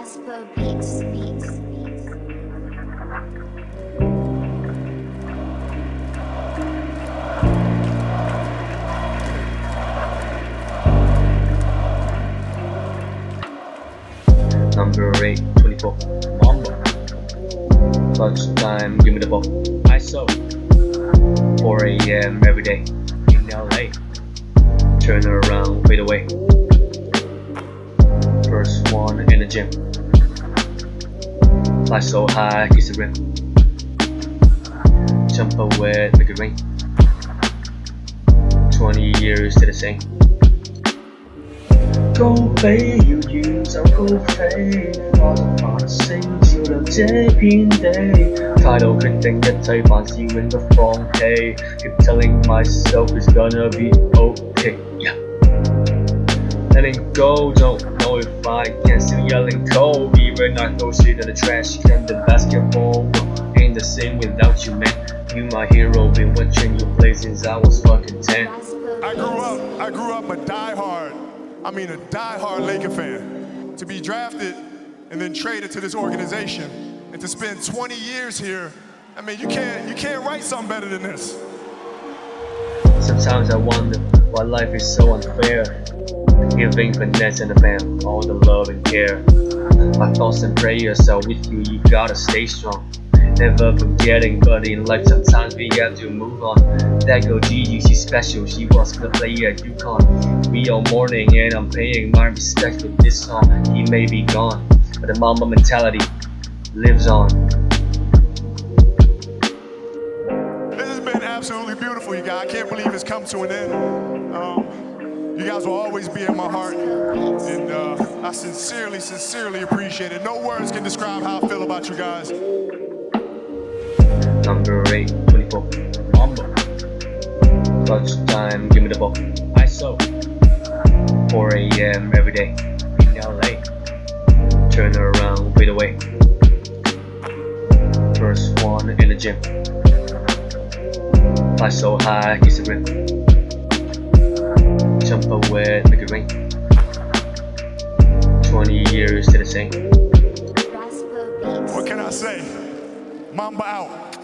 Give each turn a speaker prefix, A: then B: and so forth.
A: Beats. Beats. Number 8, 24, Mamba. Lunch time, give me the ball. I saw 4 a.m. every day in LA. Turn around, fade away. First one in the gym fly so high, kiss the rim. Jump away, make it rain. 20 years to the same. Go pay, you use our go pay. All the promising till the day in day. Tired of quitting, get tired of even the phone. Hey, keep telling myself it's gonna be okay. Yeah. Letting go, don't know if I can still yelling Kobe when I throw shit in the trash can. The basketball ain't the same without you, man. You my hero, been watching you play since I was fucking 10.
B: I grew up, I grew up a diehard, I mean a diehard Laker fan. To be drafted and then traded to this organization and to spend 20 years here, I mean you can't you can't write something better than this.
A: Sometimes I wonder why life is so unfair. Giving Vanessa and the fam all the love and care. My thoughts and prayers are with you, you gotta stay strong. Never forgetting, but in life sometimes we have to move on. That girl Gigi, she's special, she was the player at UConn. We all mourning and I'm paying my respect with this song. He may be gone, but the Mamba mentality lives on.
B: This has been absolutely beautiful, you guys. I can't believe it's come to an end. Um, you guys will always be in my heart, and uh, I sincerely, sincerely appreciate it. No words can describe how I feel about you guys.
A: Number 8, 24. Mamba. Lunchtime, give me the ball. ISO. 4 a.m. every day in LA. Turn around, fade away. First one in the gym. Fly so high, kiss the rim. Jump away, make it rain. 20 years to the same.
B: What can I say? Mamba out.